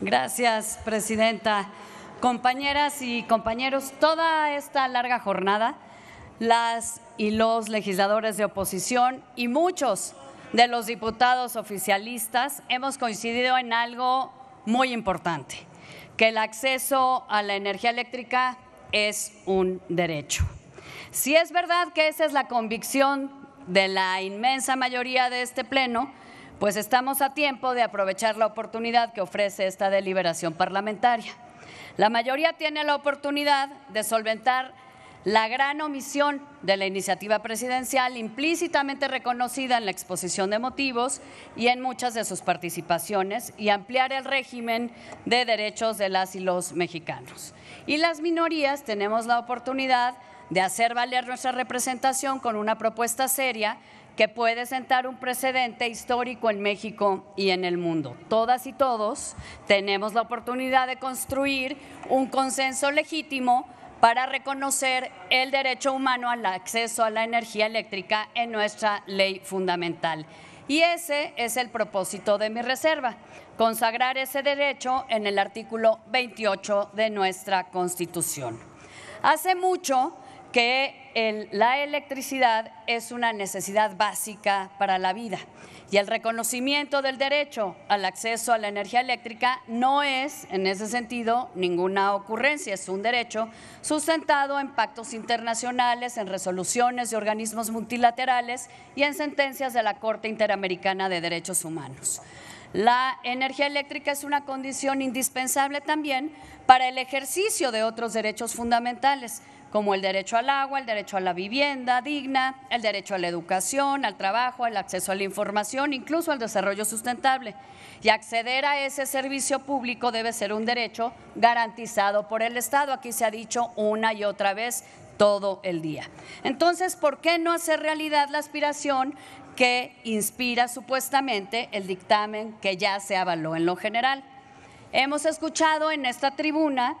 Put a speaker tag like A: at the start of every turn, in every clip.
A: Gracias, Presidenta. Compañeras y compañeros, toda esta larga jornada, las y los legisladores de oposición y muchos de los diputados oficialistas hemos coincidido en algo muy importante, que el acceso a la energía eléctrica es un derecho. Si es verdad que esa es la convicción de la inmensa mayoría de este Pleno, pues estamos a tiempo de aprovechar la oportunidad que ofrece esta deliberación parlamentaria. La mayoría tiene la oportunidad de solventar la gran omisión de la iniciativa presidencial implícitamente reconocida en la exposición de motivos y en muchas de sus participaciones y ampliar el régimen de derechos de las y los mexicanos. Y las minorías tenemos la oportunidad hacer valer nuestra representación con una propuesta seria que puede sentar un precedente histórico en México y en el mundo. Todas y todos tenemos la oportunidad de construir un consenso legítimo para reconocer el derecho humano al acceso a la energía eléctrica en nuestra ley fundamental. Y ese es el propósito de mi reserva, consagrar ese derecho en el artículo 28 de nuestra Constitución. Hace mucho que la electricidad es una necesidad básica para la vida y el reconocimiento del derecho al acceso a la energía eléctrica no es, en ese sentido, ninguna ocurrencia, es un derecho sustentado en pactos internacionales, en resoluciones de organismos multilaterales y en sentencias de la Corte Interamericana de Derechos Humanos. La energía eléctrica es una condición indispensable también para el ejercicio de otros derechos fundamentales, como el derecho al agua, el derecho a la vivienda digna, el derecho a la educación, al trabajo, al acceso a la información, incluso al desarrollo sustentable. Y acceder a ese servicio público debe ser un derecho garantizado por el Estado. Aquí se ha dicho una y otra vez todo el día. Entonces, ¿por qué no hacer realidad la aspiración que inspira supuestamente el dictamen que ya se avaló en lo general? Hemos escuchado en esta tribuna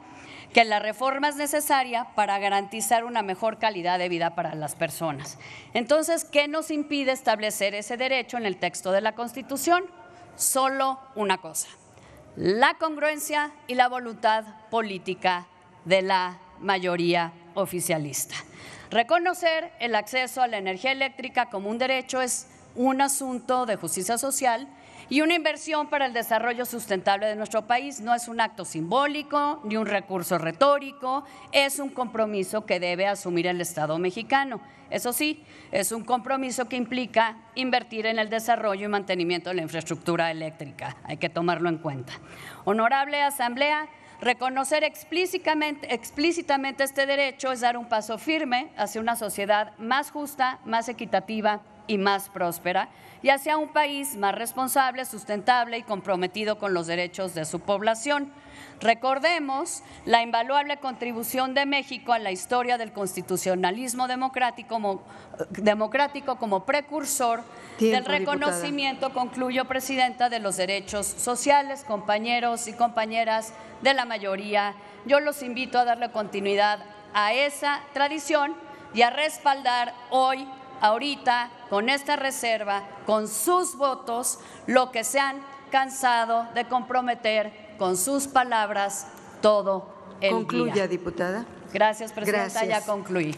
A: que la reforma es necesaria para garantizar una mejor calidad de vida para las personas. Entonces, ¿qué nos impide establecer ese derecho en el texto de la Constitución? Solo una cosa, la congruencia y la voluntad política de la mayoría oficialista. Reconocer el acceso a la energía eléctrica como un derecho es un asunto de justicia social y una inversión para el desarrollo sustentable de nuestro país no es un acto simbólico ni un recurso retórico, es un compromiso que debe asumir el Estado mexicano. Eso sí, es un compromiso que implica invertir en el desarrollo y mantenimiento de la infraestructura eléctrica. Hay que tomarlo en cuenta. Honorable Asamblea, Reconocer explícitamente, explícitamente, este derecho es dar un paso firme hacia una sociedad más justa, más equitativa y más próspera, y hacia un país más responsable, sustentable y comprometido con los derechos de su población. Recordemos la invaluable contribución de México a la historia del constitucionalismo democrático como, democrático como precursor del reconocimiento, concluyo, Presidenta, de los derechos sociales, compañeros y compañeras de la mayoría. Yo los invito a darle continuidad a esa tradición y a respaldar hoy ahorita con esta reserva, con sus votos, lo que se han cansado de comprometer con sus palabras todo el
B: Concluya, diputada.
A: Gracias, Presidenta. Ya concluí.